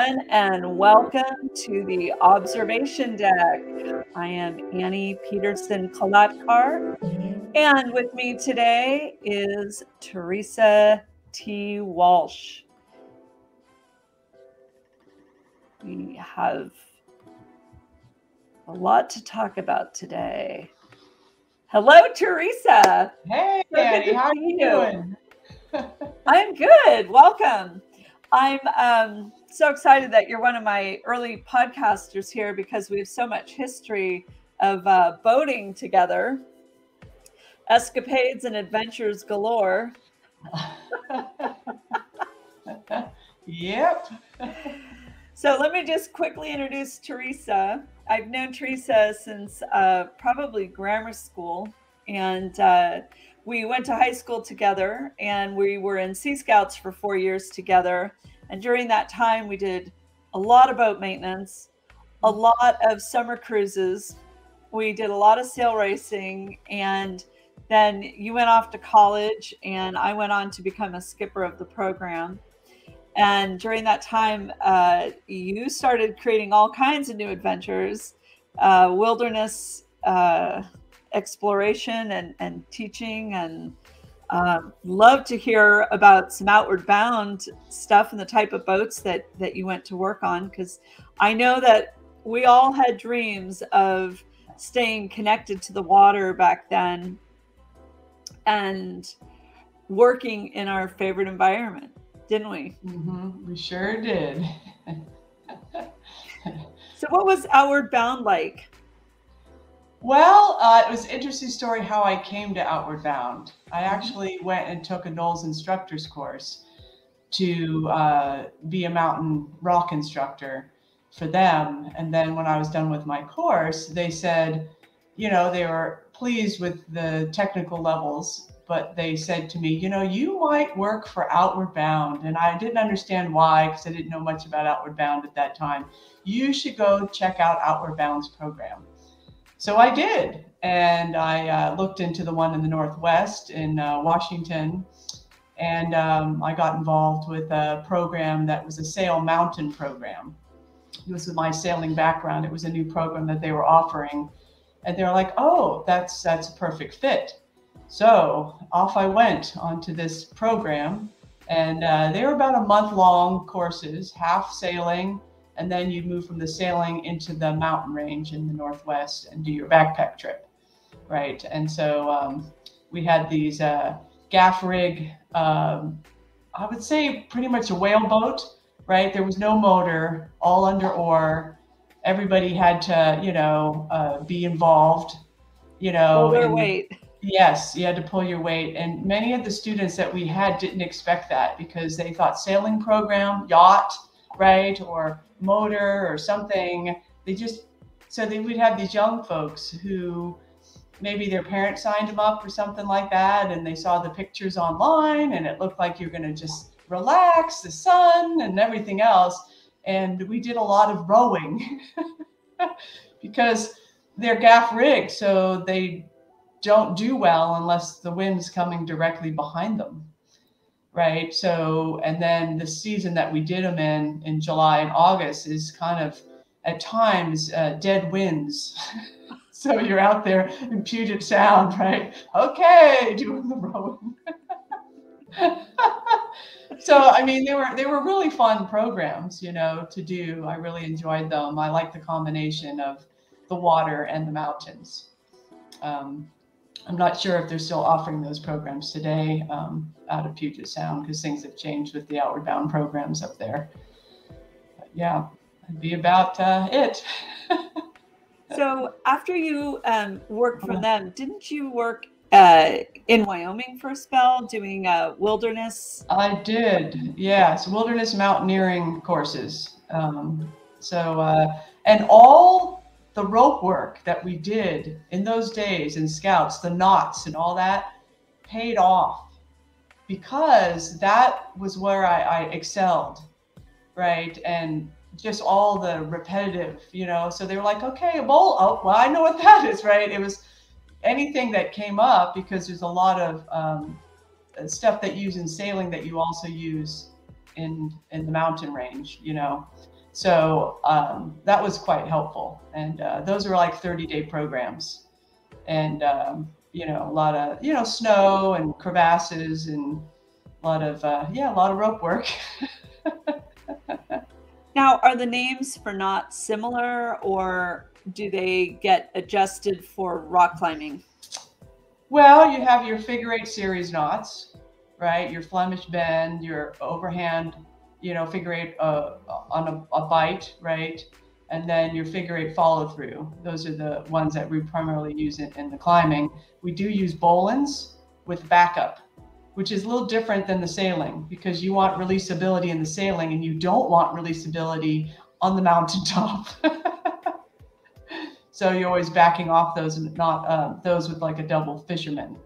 and welcome to the observation deck. I am Annie Peterson Kalatkar, and with me today is Theresa T. Walsh. We have a lot to talk about today. Hello, Theresa. Hey, Annie, how are you doing? I'm good. Welcome. I'm um, so excited that you're one of my early podcasters here because we have so much history of uh, boating together, escapades and adventures galore. yep. so let me just quickly introduce Theresa. I've known Theresa since uh, probably grammar school, and uh, we went to high school together, and we were in Sea Scouts for four years together and during that time, we did a lot of boat maintenance, a lot of summer cruises. We did a lot of sail racing. And then you went off to college, and I went on to become a skipper of the program. And during that time, uh, you started creating all kinds of new adventures, uh, wilderness uh, exploration and, and teaching and um, love to hear about some outward bound stuff and the type of boats that that you went to work on because I know that we all had dreams of staying connected to the water back then and working in our favorite environment, didn't we? Mm-hmm. We sure did. so, what was Outward Bound like? Well, uh, it was an interesting story how I came to Outward Bound. I mm-hmm. actually went and took a NOLS instructor's course to uh, be a mountain rock instructor for them. And then when I was done with my course, they said, you know, they were pleased with the technical levels, but they said to me, you know, you might work for Outward Bound. And I didn't understand why because I didn't know much about Outward Bound at that time. You should go check out Outward Bound's program. So I did. And I uh, looked into the one in the Northwest in uh, Washington. And um, I got involved with a program that was a sail mountain program. It was with my sailing background. It was a new program that they were offering. And they're like, oh, that's that's a perfect fit. So off I went onto this program. And uh, they were about a month long courses, half sailing, and then you move from the sailing into the mountain range in the northwest and do your backpack trip, right? And so um, we had these uh, gaff rig, um, I would say pretty much a whale boat, right? There was no motor, all under oar. Everybody had to, you know, uh, be involved, you know. Pull their weight. Yes, you had to pull your weight. And many of the students that we had didn't expect that because they thought sailing program, yacht, right? Or motor or something. They just, so they would have these young folks who maybe their parents signed them up or something like that. And they saw the pictures online and it looked like you're going to just relax, the sun and everything else. And we did a lot of rowing because they're gaff rigged. So they don't do well unless the wind's coming directly behind them right? So, and then the season that we did them in in July and August is kind of at times uh, dead winds. so you're out there in Puget Sound, right? Okay, doing the rowing. so I mean, they were they were really fun programs, you know, to do. I really enjoyed them. I like the combination of the water and the mountains. Um, I'm not sure if they're still offering those programs today um, out of Puget Sound because things have changed with the Outward Bound programs up there. But yeah, that'd be about uh, it. so after you um, worked for them, didn't you work uh, in Wyoming for a spell doing uh, wilderness? I did, yes, wilderness mountaineering courses. Um, so, uh, and all the rope work that we did in those days in scouts, the knots and all that paid off because that was where I, I excelled, right? And just all the repetitive, you know. So they were like, okay, a well, oh, well, I know what that is, right? It was anything that came up because there's a lot of um, stuff that you use in sailing that you also use in in the mountain range, you know. So um, that was quite helpful. And uh, those are like 30 day programs. And, um, you know, a lot of, you know, snow and crevasses and a lot of, uh, yeah, a lot of rope work. now, are the names for knots similar or do they get adjusted for rock climbing? Well, you have your figure eight series knots, right? Your Flemish bend, your overhand, you know, figure eight uh, on a, a bight, right? And then your figure eight follow through. Those are the ones that we primarily use in, in the climbing. We do use bowlines with backup, which is a little different than the sailing because you want releasability in the sailing and you don't want releasability on the mountaintop. so you're always backing off those and not uh, those with like a double fisherman.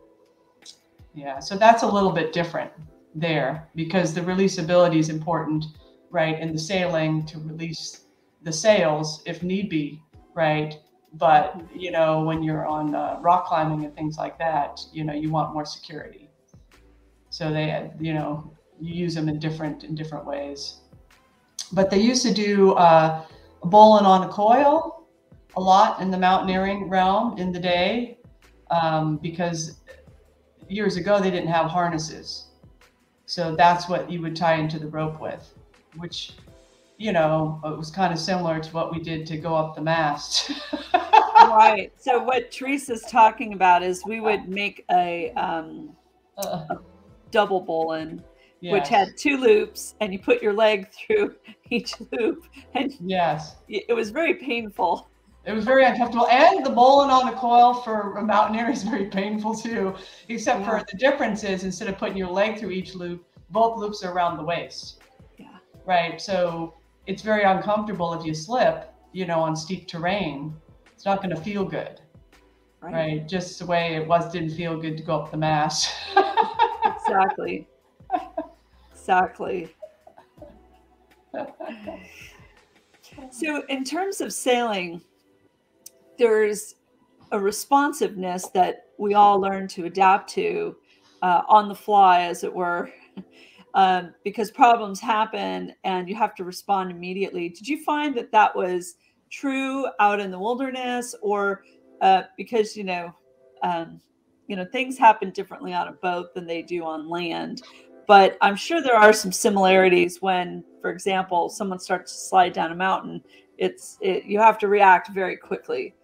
Yeah, so that's a little bit different there because the releasability is important, right? In the sailing to release the sails if need be, right? But you know, when you're on uh, rock climbing and things like that, you know, you want more security. So they, you know, you use them in different in different ways. But they used to do uh, bowline on a coil a lot in the mountaineering realm in the day um, because years ago they didn't have harnesses so that's what you would tie into the rope with, which, you know, it was kind of similar to what we did to go up the mast. right. So what Theresa's talking about is we would make a, um, uh, a double bowline, yes. which had two loops, and you put your leg through each loop, and yes, it was very painful. It was very uncomfortable. And the bowline on the coil for a mountaineer is very painful too, except yeah. for the difference is instead of putting your leg through each loop, both loops are around the waist. Yeah. Right. So it's very uncomfortable if you slip, you know, on steep terrain. It's not going to feel good. Right. right. Just the way it was didn't feel good to go up the mass. exactly. Exactly. So, in terms of sailing, there's a responsiveness that we all learn to adapt to uh, on the fly, as it were, um, because problems happen and you have to respond immediately. Did you find that that was true out in the wilderness, or uh, because you know, um, you know, things happen differently on a boat than they do on land? But I'm sure there are some similarities when, for example, someone starts to slide down a mountain. It's it, you have to react very quickly.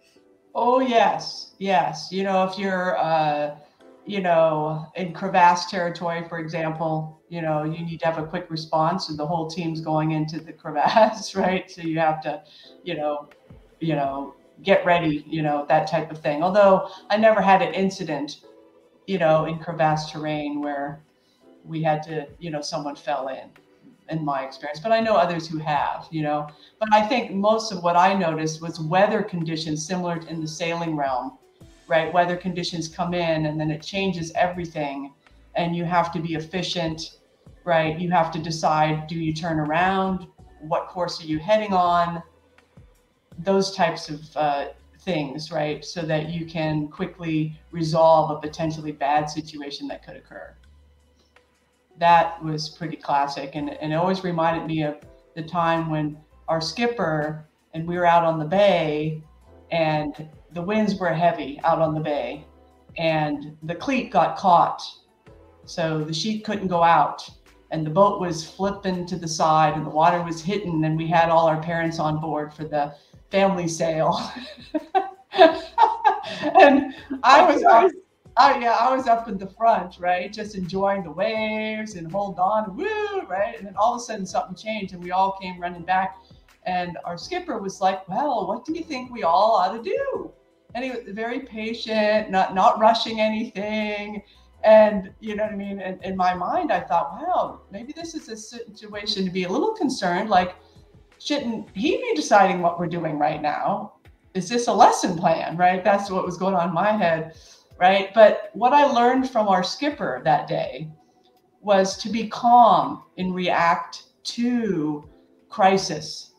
Oh yes, yes. You know, if you're, uh, you know, in crevasse territory, for example, you know, you need to have a quick response, and the whole team's going into the crevasse, right? So you have to, you know, you know, get ready, you know, that type of thing. Although I never had an incident, you know, in crevasse terrain where we had to, you know, someone fell in in my experience, but I know others who have, you know. But I think most of what I noticed was weather conditions similar to in the sailing realm, right? Weather conditions come in and then it changes everything, and you have to be efficient, right? You have to decide do you turn around? What course are you heading on? Those types of uh, things, right? So that you can quickly resolve a potentially bad situation that could occur that was pretty classic. And, and it always reminded me of the time when our skipper and we were out on the bay and the winds were heavy out on the bay and the cleat got caught. So the sheet couldn't go out and the boat was flipping to the side and the water was hitting and we had all our parents on board for the family sail. and I was I, yeah, I was up in the front, right, just enjoying the waves and hold on, woo, right, and then all of a sudden something changed, and we all came running back, and our skipper was like, "Well, what do you think we all ought to do?" And he was very patient, not not rushing anything, and you know what I mean. And in my mind, I thought, "Wow, maybe this is a situation to be a little concerned. Like, shouldn't he be deciding what we're doing right now? Is this a lesson plan, right? That's what was going on in my head." Right? But what I learned from our skipper that day was to be calm and react to crisis.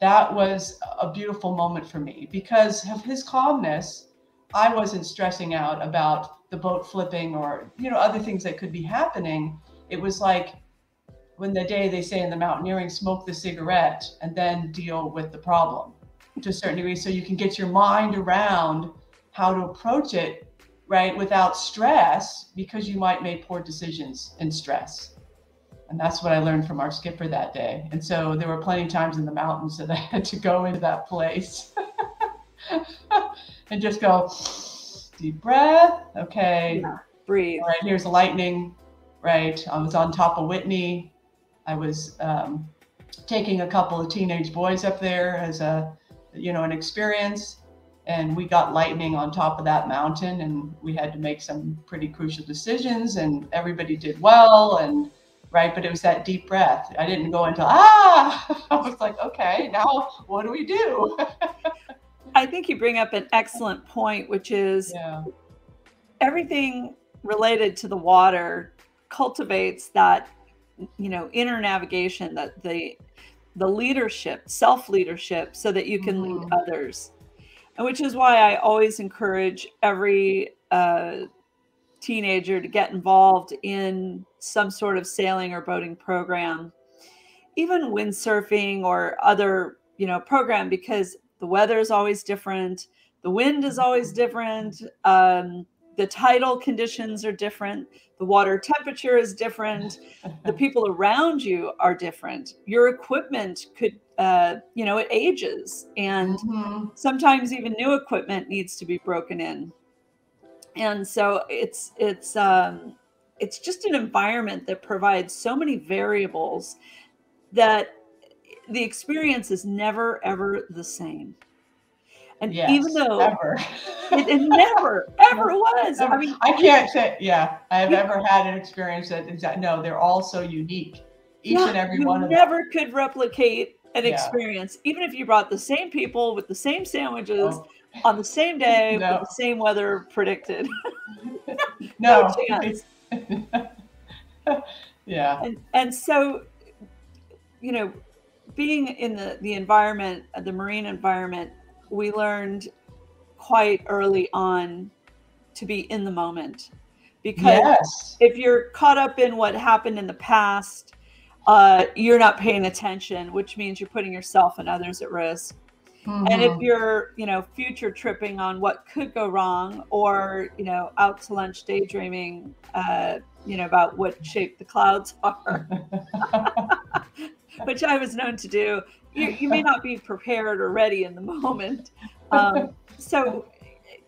That was a beautiful moment for me because of his calmness. I wasn't stressing out about the boat flipping or you know other things that could be happening. It was like when the day they say in the mountaineering, smoke the cigarette and then deal with the problem to a certain degree. So you can get your mind around how to approach it, right, without stress because you might make poor decisions in stress. And that's what I learned from our skipper that day. And so there were plenty of times in the mountains that I had to go into that place and just go deep breath. Okay. Yeah. Breathe. All right. Here's the lightning. Right. I was on top of Whitney. I was um, taking a couple of teenage boys up there as a, you know, an experience. And we got lightning on top of that mountain, and we had to make some pretty crucial decisions. And everybody did well. And right? But it was that deep breath. I didn't go into ah. I was like, okay, now what do we do? I think you bring up an excellent point, which is yeah. everything related to the water cultivates that you know inner navigation that the the leadership self leadership so that you can mm. lead mm-hmm. others and which is why i always encourage every uh, teenager to get involved in some sort of sailing or boating program even windsurfing or other you know program because the weather is always different the wind is always different um, the tidal conditions are different the water temperature is different the people around you are different your equipment could uh, you know it ages and mm-hmm. sometimes even new equipment needs to be broken in and so it's it's um, it's just an environment that provides so many variables that the experience is never ever the same and yes, even though ever. it, it, never ever was i mean i can't say yeah i've yeah. ever had an experience that exact no they're all so unique each yeah, and every one of never them. could replicate an yeah. experience even if you brought the same people with the same sandwiches oh on the same day no. with the same weather predicted. no, no yeah. And and so, you know, being in the the environment, the marine environment, we learned quite early on to be in the moment because yes. if you're caught up in what happened in the past uh, you're not paying attention which means you're putting yourself and others at risk Mm-hmm. And if mm-hmm. you're, you know, future tripping on what could go wrong or, you know, out to lunch daydreaming, uh, you know, about what shape the clouds are, which I was known to do, you, you, may not be prepared or ready in the moment. Um, so,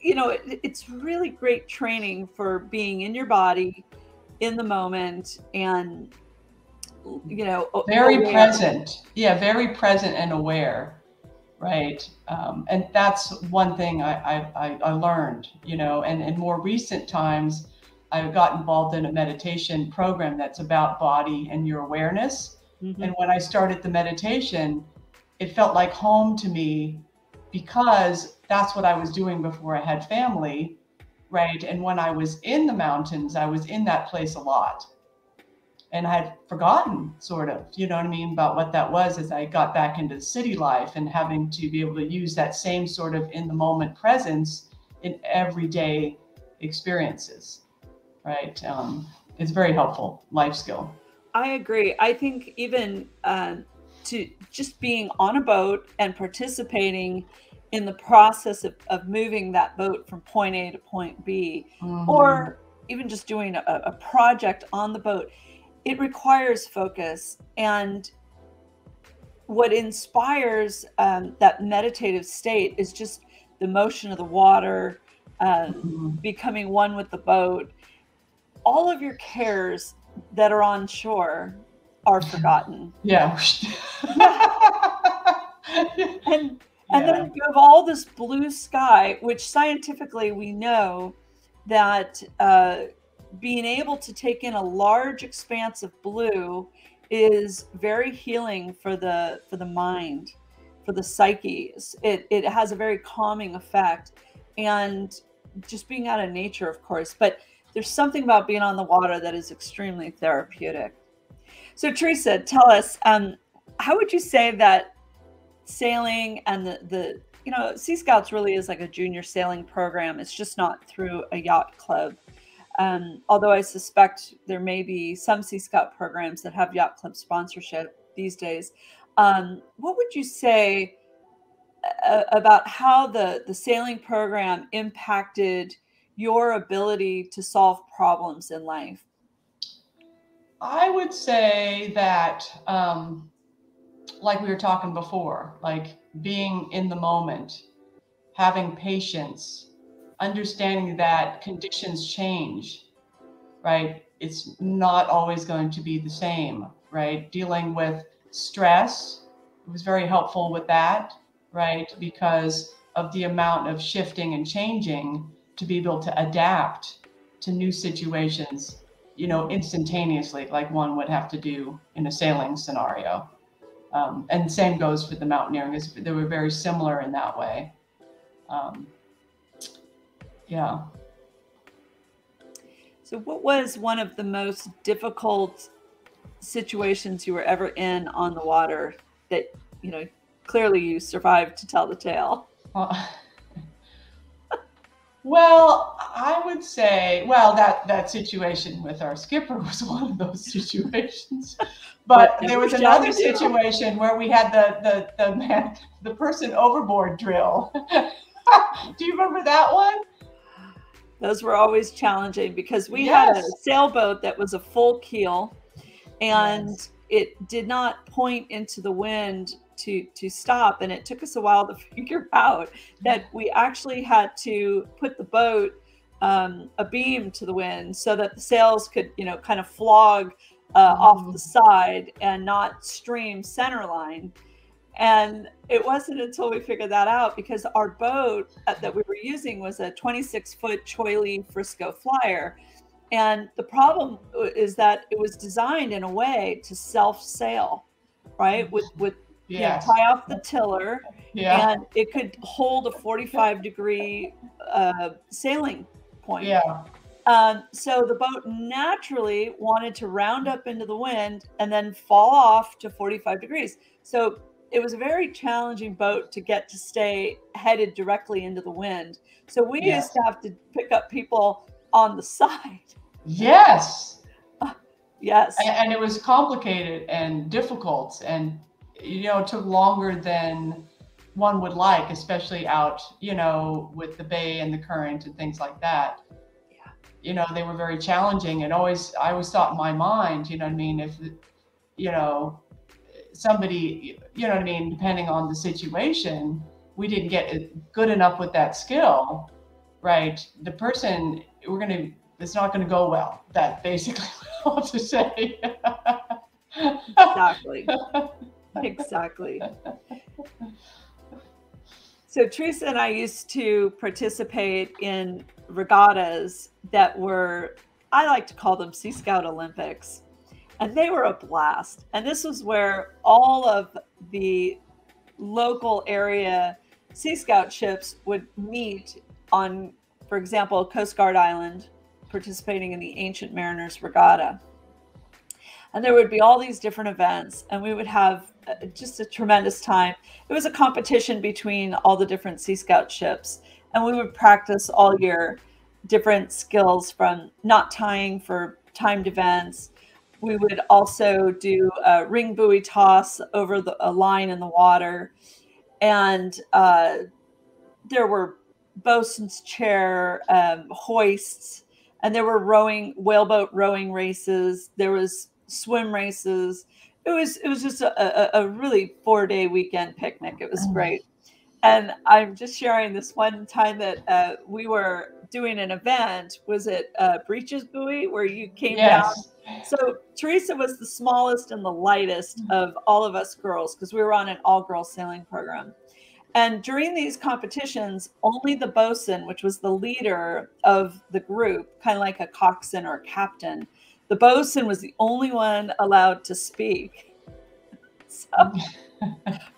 you know, it, it's really great training for being in your body in the moment and, you know, very aware. present. Yeah, very present and aware right? Um, and that's one thing I, I, I learned, you know, and in more recent times, I got involved in a meditation program that's about body and your awareness. Mm-hmm. And when I started the meditation, it felt like home to me because that's what I was doing before I had family, right? And when I was in the mountains, I was in that place a lot and I had forgotten sort of, you know what I mean, about what that was as I got back into city life and having to be able to use that same sort of in the moment presence in everyday experiences, right? Um, it's very helpful life skill. I agree. I think even uh, to just being on a boat and participating in the process of, of moving that boat from point A to point B, mm-hmm. or even just doing a, a project on the boat it requires focus and what inspires um, that meditative state is just the motion of the water um, mm-hmm. becoming one with the boat all of your cares that are on shore are forgotten. Yeah, and and yeah. then you have all this blue sky which scientifically we know that uh, being able to take in a large expanse of blue is very healing for the for the mind for the psyche it, it has a very calming effect and just being out of nature of course but there's something about being on the water that is extremely therapeutic. So theresa tell us um, how would you say that sailing and the, the you know sea scouts really is like a junior sailing program. It's just not through a yacht club. Um, although I suspect there may be some Sea Scout programs that have yacht club sponsorship these days. Um, what would you say uh, about how the, the sailing program impacted your ability to solve problems in life? I would say that, um, like we were talking before, like being in the moment, having patience, understanding that conditions change, right? It's not always going to be the same, right? Dealing with stress it was very helpful with that, right? Because of the amount of shifting and changing to be able to adapt to new situations, you know, instantaneously, like one would have to do in a sailing scenario. Um, and same goes for the mountaineering. They were very similar in that way. Um, yeah. So, what was one of the most difficult situations you were ever in on the water that you know clearly you survived to tell the tale? Uh, well, I would say, well, that that situation with our skipper was one of those situations. But there was another situation where we had the the the man the person overboard drill. Do you remember that one? Those were always challenging because we yes. had a sailboat that was a full keel and yes. it did not point into the wind to to stop and it took us a while to figure out that we actually had to put the boat um, a beam to the wind so that the sails could you know kind of flog uh, mm-hmm. off the side and not stream center line and it wasn't until we figured that out because our boat uh, that we were using was a 26 foot Choiley Frisco Flyer. And the problem is that it was designed in a way to self sail, right? With, with yes. tie off the tiller yeah. and it could hold a 45 degree uh, sailing point. Yeah. Um, so the boat naturally wanted to round up into the wind and then fall off to 45 degrees. So it was a very challenging boat to get to stay headed directly into the wind. So we yes. used to have to pick up people on the side. Yes. yes. And, and, it was complicated and difficult and you know it took longer than one would like, especially out, you know, with the bay and the current and things like that. Yeah. You know, they were very challenging and always I always thought in my mind, you know what I mean, if you know, somebody, you know what I mean, depending on the situation, we didn't get good enough with that skill, right? The person, we're going to, it's not going to go well. That basically what I want to say. exactly. Exactly. So Theresa and I used to participate in regattas that were, I like to call them Sea Scout Olympics and they were a blast. And this was where all of the local area Sea Scout ships would meet on, for example, Coast Guard Island, participating in the Ancient Mariners Regatta. And there would be all these different events, and we would have uh, just a tremendous time. It was a competition between all the different Sea Scout ships, and we would practice all year different skills from knot tying for timed events we would also do a ring buoy toss over the, a line in the water. And uh, there were bosun's chair um, hoists, and there were rowing, whaleboat rowing races. There was swim races. It was it was just a, a, a really four day weekend picnic. It was mm. great. And I'm just sharing this one time that uh, we were doing an event. Was it uh, Breeches Buoy where you came yes. down? So Theresa was the smallest and the lightest mm-hmm. of all of us girls because we were on an all girls sailing program. And during these competitions, only the bosun, which was the leader of the group, kind of like a coxswain or a captain, the bosun was the only one allowed to speak. So,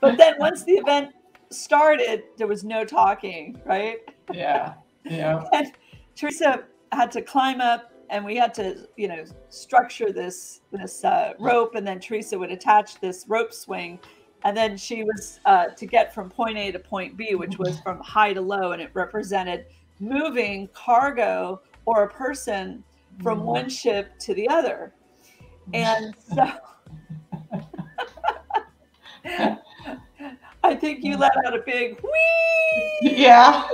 but then once the event started, there was no talking, right? Yeah. Yeah. and Theresa had to climb up and we had to you know structure this this uh, rope and then theresa would attach this rope swing and then she was uh, to get from point a to point b which was from high to low and it represented moving cargo or a person from mm. one ship to the other. And so I think you let out a big whee. Yeah.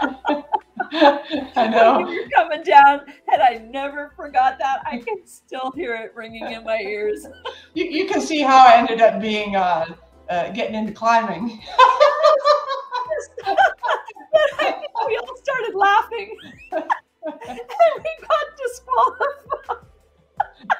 I know. You're coming down, and I never forgot that. I can still hear it ringing in my ears. You, you can see how I ended up being uh, uh, getting into climbing. we all started laughing, and we got disqualified.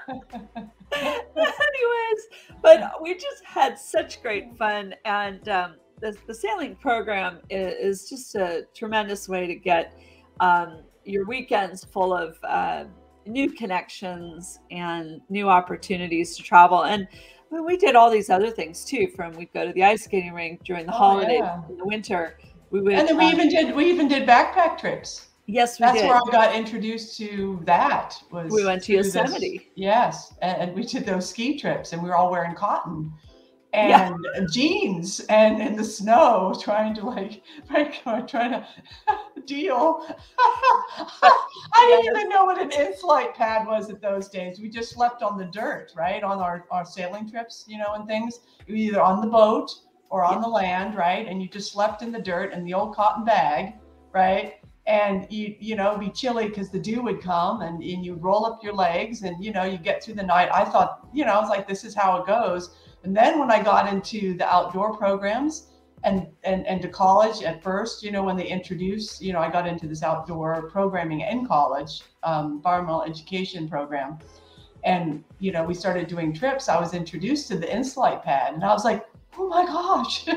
Anyways, but we just had such great fun, and um, the, the sailing program is, is, just a tremendous way to get um, your weekends full of uh, new connections and new opportunities to travel. And I mean, we did all these other things too. From we'd go to the ice skating rink during the oh, holidays yeah. in the winter. We would, and then we um, even did we even did backpack trips. Yes, we That's did. where I got introduced to that. Was we went to Yosemite? This, yes, and, and, we did those ski trips, and we were all wearing cotton and yeah. jeans and in the snow, trying to like, trying to deal. I didn't even know what an Ensolite pad was at those days. We just slept on the dirt, right, on our our sailing trips, you know, and things. Either on the boat or on yeah. the land, right, and you just slept in the dirt in the old cotton bag, right and you you know be chilly because the dew would come and, and you roll up your legs and you know you get through the night. I thought you know i was like this is how it goes. And then when i got into the outdoor programs and and and to college at first you know when they introduced you know i got into this outdoor programming in college um, environmental education program. And you know we started doing trips. I was introduced to the Ensolite pad and i was like oh my gosh.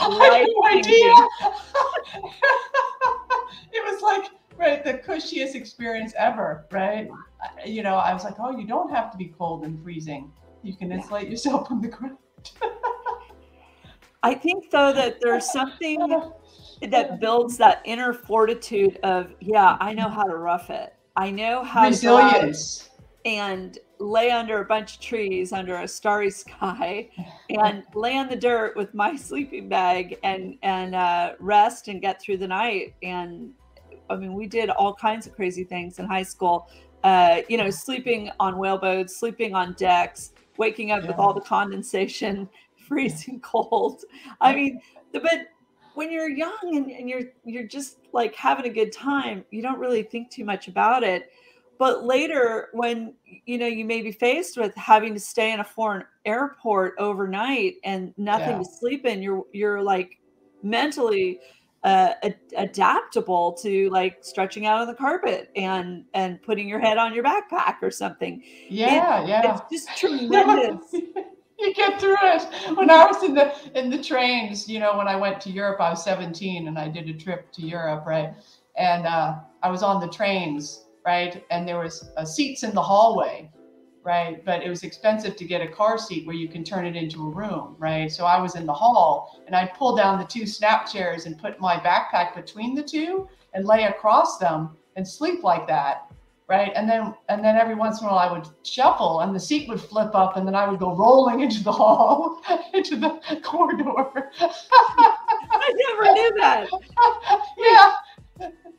I had no idea. it was like right the cushiest experience ever right? You know i was like oh you don't have to be cold and freezing. You can insulate yourself from the ground. I think though that there's something that builds that inner fortitude of yeah i know how to rough it. I know how resilience and lay under a bunch of trees under a starry sky and lay on the dirt with my sleeping bag and and uh, rest and get through the night. And i mean we did all kinds of crazy things in high school uh, you know sleeping on whaleboats sleeping on decks waking up yeah. with all the condensation freezing cold. I mean but when you're young and, and you're you're just like having a good time you don't really think too much about it but later when you know you may be faced with having to stay in a foreign airport overnight and nothing yeah. to sleep in you're you're like mentally uh, ad- adaptable to like stretching out on the carpet and and putting your head on your backpack or something. Yeah it, yeah it's just tremendous. You get through it. When i was in the in the trains you know when i went to europe i was 17 and i did a trip to europe right? And uh, i was on the trains right? And there was uh, seats in the hallway, right? But it was expensive to get a car seat where you can turn it into a room, right? So I was in the hall and I'd pull down the two snap chairs and put my backpack between the two and lay across them and sleep like that, right? And then and then every once in a while I would shuffle and the seat would flip up and then I would go rolling into the hall, into the corridor. I never knew that. yeah.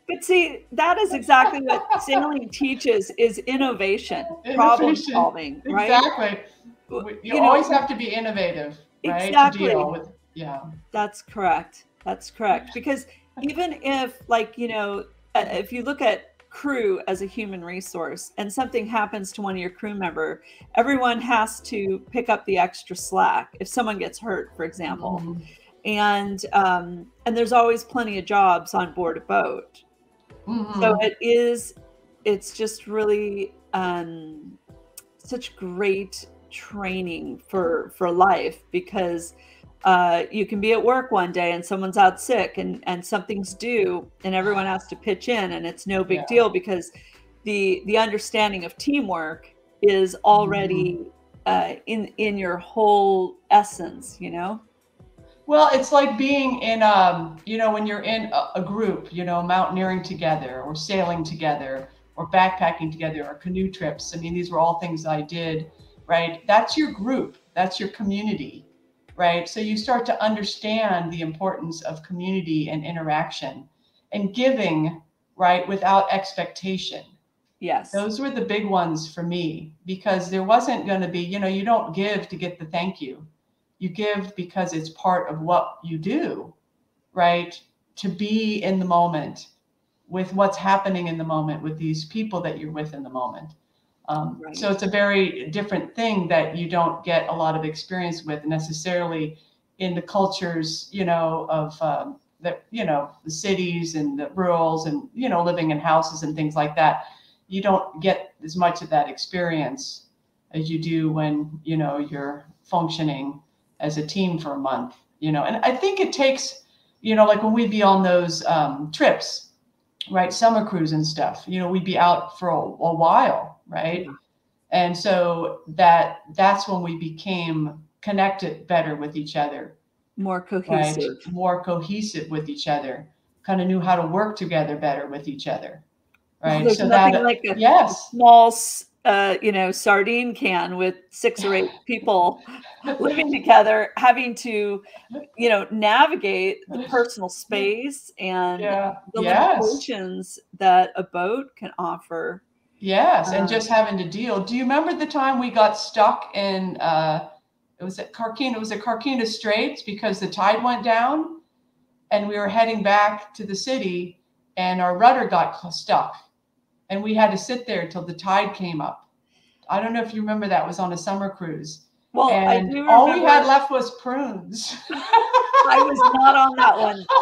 But see, that is exactly what sailing teaches is innovation, innovation. problem solving, right? Exactly. You, you always know, have to be innovative, right? Exactly. To deal with, yeah. That's correct. That's correct. Because even if like, you know, uh, if you look at crew as a human resource and something happens to one of your crew member everyone has to pick up the extra slack if someone gets hurt for example mm-hmm. and um, and there's always plenty of jobs on board a boat Mm-hmm. So it is, it's just really um, such great training for for life because uh, you can be at work one day and someone's out sick and and something's due and everyone has to pitch in and it's no big yeah. deal because the the understanding of teamwork is already mm-hmm. uh, in in your whole essence you know well, it's like being in, um, you know, when you're in a, a group, you know, mountaineering together or sailing together or backpacking together or canoe trips. I mean, these were all things I did, right? That's your group, that's your community, right? So you start to understand the importance of community and interaction. and giving, right, without expectation. Yes. Those were the big ones for me because there wasn't going to be, you know, you don't give to get the thank you. You give because it's part of what you do, right? To be in the moment with what's happening in the moment with these people that you're with in the moment. Um, right. So it's a very different thing that you don't get a lot of experience with necessarily in the cultures, you know, of um, the, you know, the cities and the rurals and, you know, living in houses and things like that. You don't get as much of that experience as you do when, you know, you're functioning as a team for a month, you know, and I think it takes, you know, like when we'd be on those um, trips, right? Summer cruise and stuff, you know, we'd be out for a, a while right? And so that that's when we became connected better with each other. More cohesive. Right? More cohesive with each other. Kind of knew how to work together better with each other. Right. So that like a yes. small uh, you know, sardine can with six or eight people living together, having to, you know, navigate the personal space and yeah. the yes. limitations that a boat can offer. Yes, and just having to deal. Do you remember the time we got stuck in uh it was at Carquinez, it was at Carquinez Straits because the tide went down and we were heading back to the city and our rudder got stuck and we had to sit there till the tide came up. I don't know if you remember that was on a summer cruise. Well, and all we had left was prunes. I was not on that one.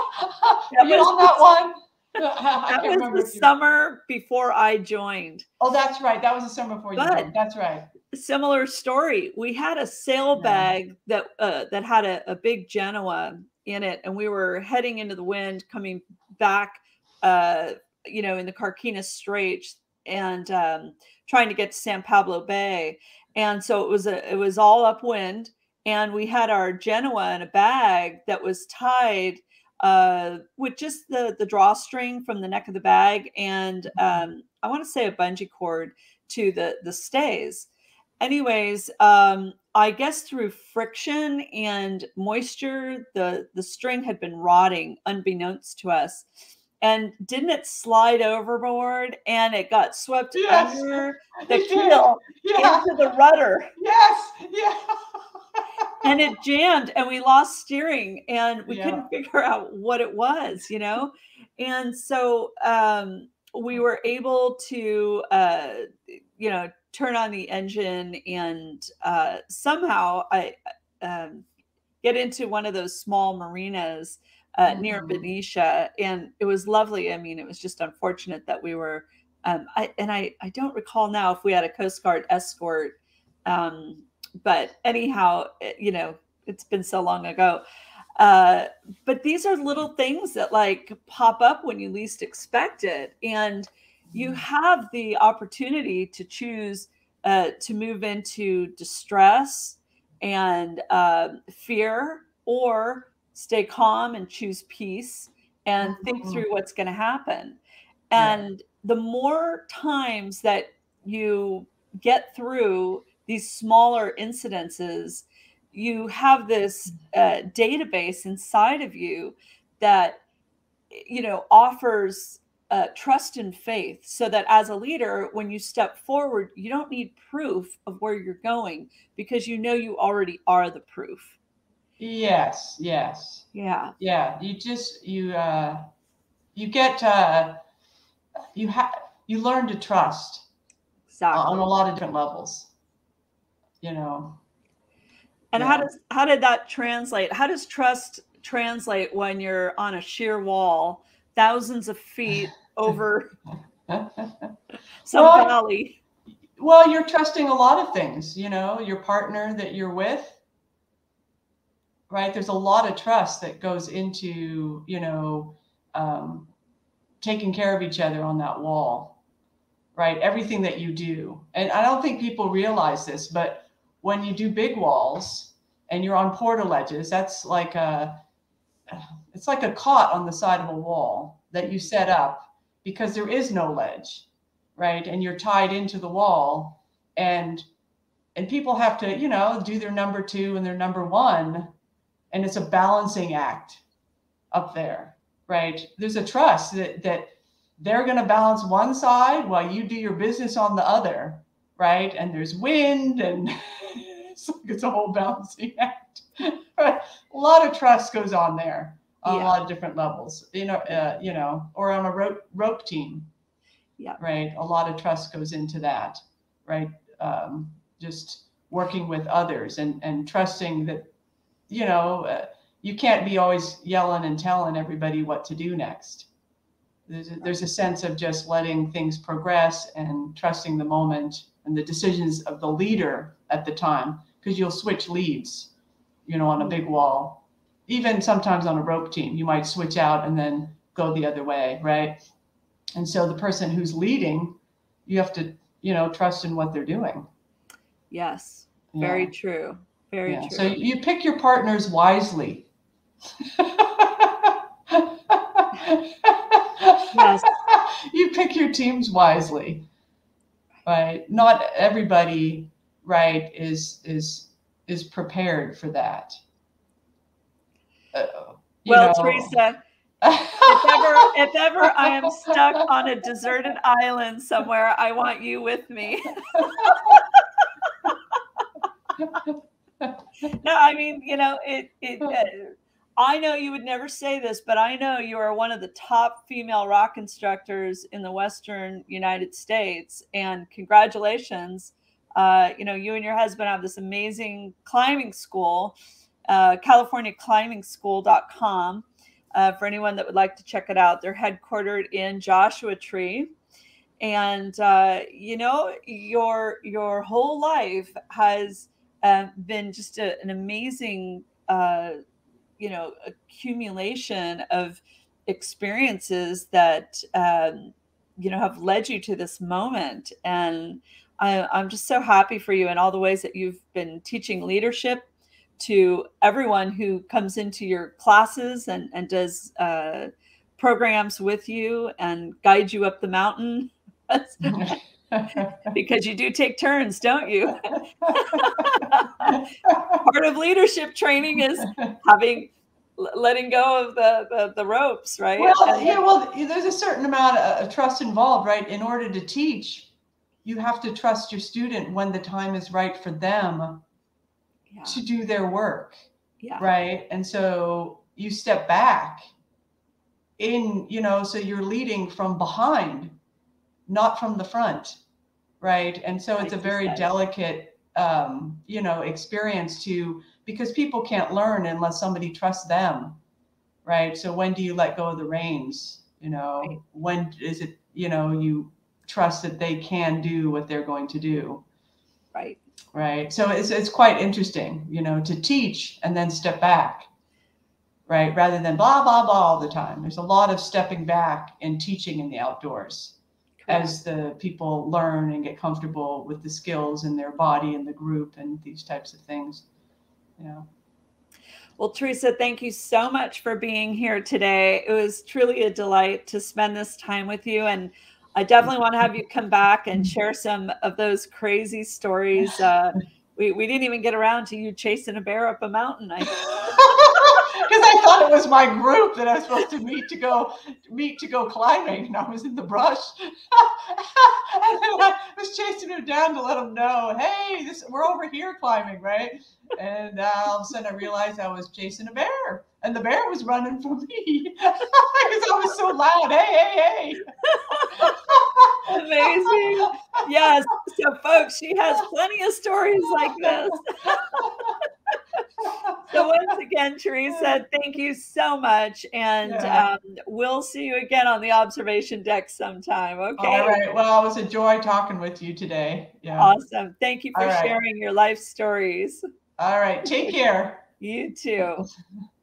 That you on that one? that was the summer before I joined. Oh, that's right. That was the summer before you joined. That's right. Similar story. We had a sail bag that uh, that had a, a, big Genoa in it, and we were heading into the wind, coming back, uh, you know, in the Carquinez Straits, and um, trying to get to San Pablo Bay. And so it was a it was all upwind, and we had our Genoa in a bag that was tied uh, with just the the drawstring from the neck of the bag and mm-hmm. um, I want to say a bungee cord to the the stays. Anyways, um, I guess through friction and moisture, the the string had been rotting unbeknownst to us. And didn't it slide overboard and it got swept yes. under the keel yeah. into the rudder? Yes, yeah and it jammed and we lost steering and we yeah. couldn't figure out what it was you know and so um, we were able to uh, you know turn on the engine and uh, somehow i um, get into one of those small marinas uh, mm-hmm. near Benicia, and it was lovely. I mean, it was just unfortunate that we were, um, I, and I, I don't recall now if we had a Coast Guard escort um, but anyhow, eh, you know, it's been so long ago. Uh, but these are little things that like pop up when you least expect it. And you mm-hmm. have the opportunity to choose uh, to move into distress and uh, fear or stay calm and choose peace and think mm-hmm. through what's going to happen. And yeah. the more times that you get through these smaller incidences, you have this uh, database inside of you that you know offers uh, trust and faith so that as a leader when you step forward you don't need proof of where you're going because you know you already are the proof yes yes yeah yeah you just you uh you get uh you have you learn to trust exactly. on a lot of different levels you know. And yeah. how does how did that translate? How does trust translate when you're on a sheer wall, thousands of feet over some well, valley? Well, you're trusting a lot of things, you know, your partner that you're with. Right? There's a lot of trust that goes into, you know, um, taking care of each other on that wall. Right? Everything that you do. And I don't think people realize this, but when you do big walls and you're on portaledges, that's like a it's like a cot on the side of a wall that you set up because there is no ledge, right? And you're tied into the wall and and people have to, you know, do their number 2 and their number 1 and it's a balancing act up there. right? There's a trust that that they're going to balance one side while you do your business on the other, right? And there's wind and it's, like it's a whole balancing act. a lot of trust goes on there on yeah. a lot of different levels, you know, uh, you know, or on a rope rope team. Yeah. Right. A lot of trust goes into that, right? Um, just working with others and and trusting that, you know, uh, you can't be always yelling and telling everybody what to do next. There's a, there's a sense of just letting things progress and trusting the moment and the decisions of the leader at the time because you'll switch leads, you know, on a big wall. Even sometimes on a rope team, you might switch out and then go the other way, right? And so the person who's leading, you have to, you know, trust in what they're doing. Yes, very true. Very yeah. true. So you pick your partners wisely. yes. You pick your teams wisely. Right? Not everybody, right, is is is prepared for that. Uh, well, know. Theresa, if ever if ever I am stuck on a deserted island somewhere, I want you with me. no, I mean, you know, it it uh, I know you would never say this, but I know you are one of the top female rock instructors in the Western United States. And congratulations. Uh, you know, you and your husband have this amazing climbing school, uh, CaliforniaClimbingSchool.com. Uh, for anyone that would like to check it out, they're headquartered in Joshua Tree, and uh, you know your your whole life has uh, been just a, an amazing uh, you know accumulation of experiences that um, you know have led you to this moment and I, i'm just so happy for you in all the ways that you've been teaching leadership to everyone who comes into your classes and, and does uh, programs with you and guide you up the mountain because you do take turns, don't you? Part of leadership training is having letting go of the, the, the ropes, right? Well, yeah, well, there's a certain amount of trust involved, right? In order to teach, you have to trust your student when the time is right for them yeah. to do their work. Yeah. Right. And so you step back in, you know, so you're leading from behind not from the front right and so it's a very delicate um, you know experience to because people can't learn unless somebody trusts them right? So when do you let go of the reins you know? Right. when is it you know you trust that they can do what they're going to do? Right. Right? So it's, it's quite interesting you know to teach and then step back right? Rather than blah blah blah all the time. There's a lot of stepping back and teaching in the outdoors as the people learn and get comfortable with the skills in their body and the group and these types of things. Yeah. Well, Theresa, thank you so much for being here today. It was truly a delight to spend this time with you. And I definitely want to have you come back and share some of those crazy stories. Uh, we, we didn't even get around to you chasing a bear up a mountain. I because I thought it was my group that I was supposed to meet to go meet to go climbing, and I was in the brush. and I was chasing him down to let him know, hey, this we're over here climbing, right? And uh, all of a sudden, I realized I was chasing a bear, and the bear was running for me because I was so loud. Hey, hey, hey! Amazing. Yes. So, folks, she has plenty of stories like this so once again, Theresa, thank you so much, and yeah. um, we'll see you again on the observation deck sometime. Okay. All right. Well, it was a joy talking with you today. Yeah. Awesome. Thank you for sharing your life stories. All right. Take care. You too.